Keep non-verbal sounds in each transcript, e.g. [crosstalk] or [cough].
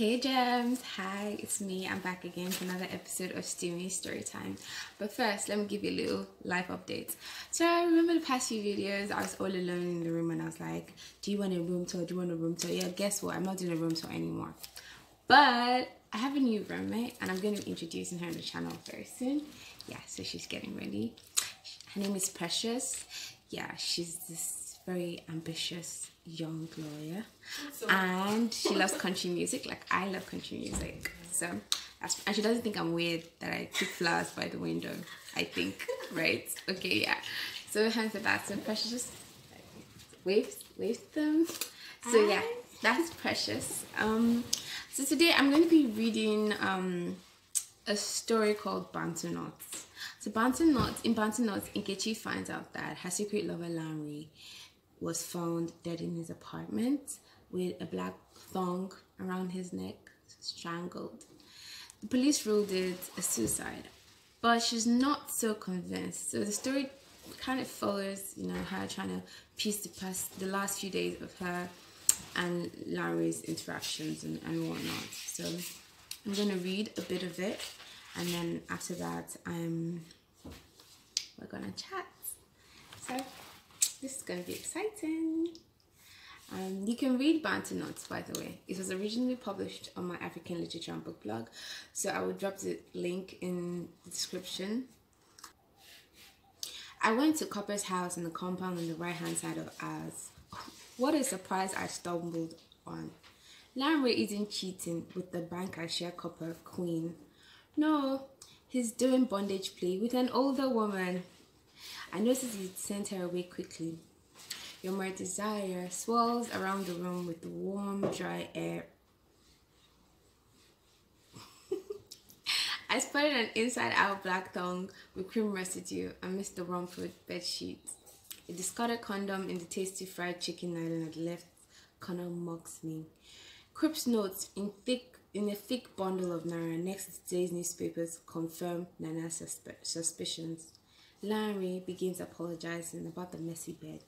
Hey gems, hi, it's me. I'm back again for another episode of Steamy Storytime. But first, let me give you a little life update. So I remember the past few videos, I was all alone in the room and I was like, do you want a room tour? Do you want a room tour? Yeah, guess what? I'm not doing a room tour anymore. But I have a new roommate and I'm going to be introducing her on the channel very soon. Yeah, so she's getting ready. Her name is Precious. Yeah, she's this very ambitious young lawyer and she loves country music like I love country music. So that's, and she doesn't think I'm weird that I keep flowers by the window. I think, right? Okay, yeah. So hands are back. So Precious just wave wave them. So yeah, that's Precious. Um so today I'm going to be reading um, a story called Bantu Knots. So Bantu Knots, in Bantu Knots, Nkechi finds out that her secret lover Lanre was found dead in his apartment with a black thong around his neck, strangled. The police ruled it a suicide, but she's not so convinced. So the story kind of follows, you know, her trying to piece the past the last few days of her and Lanre's interactions and, and whatnot. So I'm going to read a bit of it and then after that I'm we're to chat. So this is going to be exciting. Um, you can read Bantu Knots, by the way. It was originally published on my African Literature and Book blog, so I will drop the link in the description. I went to Copper's house in the compound on the right hand side of ours. What a surprise I stumbled on. Lanre isn't cheating with the bank I share copper queen. No, he's doing bondage play with an older woman. I noticed he sent her away quickly. Your my desire swirls around the room with the warm, dry air. [laughs] I spotted an inside-out black tongue with cream residue amidst the Rumford bed sheets. A discarded condom in the tasty fried chicken island the left corner mocks me. Cripps notes in thick in a thick bundle of Naira next to today's newspapers confirm Nana's susp suspicions. Lanre begins apologizing about the messy bed.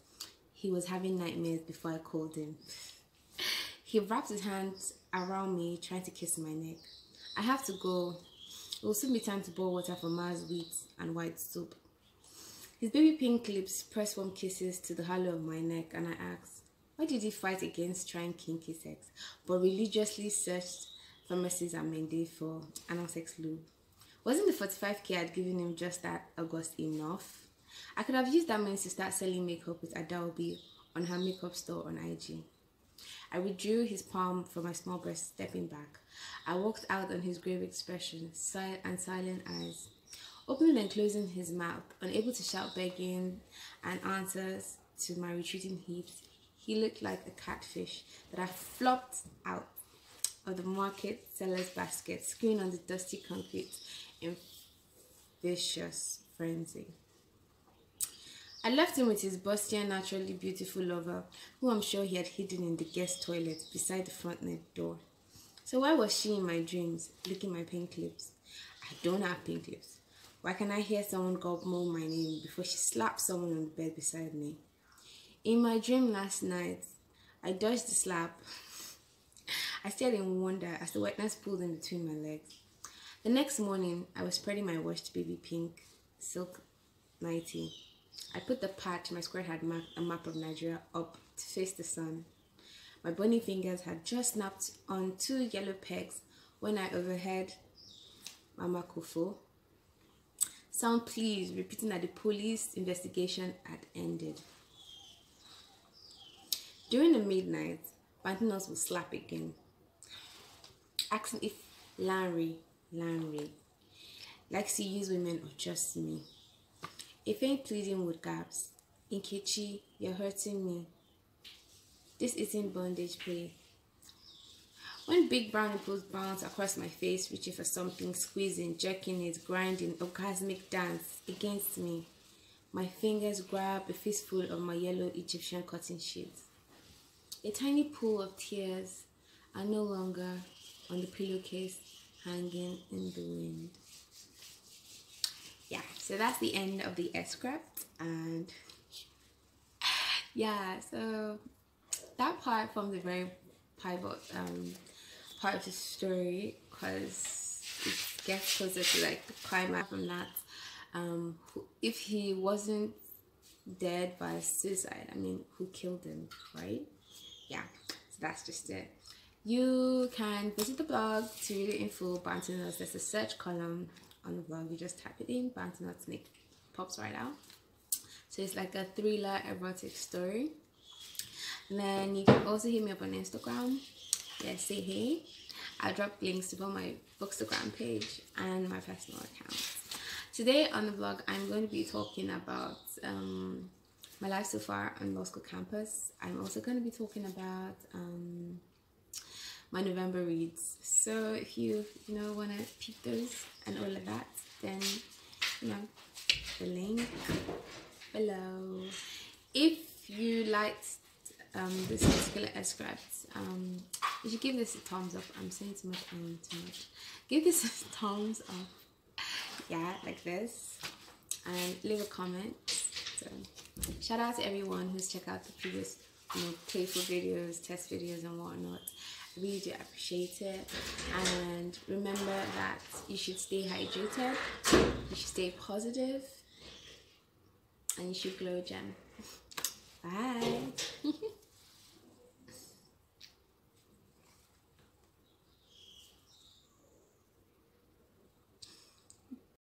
He was having nightmares before I called him. He wraps his hands around me, trying to kiss my neck. I have to go. It will soon be time to boil water for Mars wheat and white soup. His baby pink lips press warm kisses to the hollow of my neck, and I ask, why did he fight against trying kinky sex, but religiously searched pharmacies and Mende for anal sex lube? Wasn't the 45k I'd given him just that August enough? I could have used that money to start selling makeup with Adaobi on her makeup store on IG. I withdrew his palm from my small breast, stepping back. I walked out on his grave expression and silent eyes opening and closing his mouth, unable to shout begging and answers to my retreating hips. He looked like a catfish that I flopped out of the market seller's basket, screaming on the dusty concrete in vicious frenzy. I left him with his busty and naturally beautiful lover, who I'm sure he had hidden in the guest toilet beside the front net door. So why was she in my dreams, licking my pink lips? I don't have pink lips. Why can I hear someone gobble my name before she slaps someone on the bed beside me? In my dream last night, I dodged the slap. [laughs] I stared in wonder as the wetness pulled in between my legs. The next morning, I was spreading my washed baby pink silk nightie. I put the patch my square had marked a map of Nigeria up to face the sun. My bony fingers had just snapped on two yellow pegs when I overheard Mama Kofo sound pleased, repeating that the police investigation had ended. During the midnight, Bantu Knots would slap again, asking if Lanre, Lanre likes to use women or just me. A faint pleading would gasp, Nkechi, you're hurting me. This isn't bondage play. When big brown nipples bounce across my face, reaching for something, squeezing, jerking it, grinding, orgasmic dance against me, my fingers grab a fistful of my yellow Egyptian cotton sheets. A tiny pool of tears are no longer on the pillowcase hanging in the wind. Yeah, so that's the end of the excerpt and [sighs] yeah, so that part from the very pivot um, part of the story because it gets closer to like the climax from that. Um, if he wasn't dead by suicide, I mean, who killed him, right? Yeah, so that's just it. You can visit the blog to read it in full. Banter there's a search column on the blog. You just type it in, Banter and it pops right out. So it's like a thriller erotic story. And then you can also hit me up on Instagram. Yeah, say hey. I'll drop links to both my Bookstagram page and my personal account. Today on the blog, I'm going to be talking about um, my life so far on law school campus. I'm also going to be talking about um, my November reads. So if you you know want to peek those and all of that, then you know the link below. If you liked um, this particular extract, um, you should give this a thumbs up. I'm saying too much and too much. Give this [laughs] a thumbs up. Yeah, like this, and leave a comment. So shout out to everyone who's checked out the previous you know playful videos, test videos, and whatnot. I really do appreciate it. And remember that you should stay hydrated you should stay positive and you should glow gem. [laughs] Bye [laughs]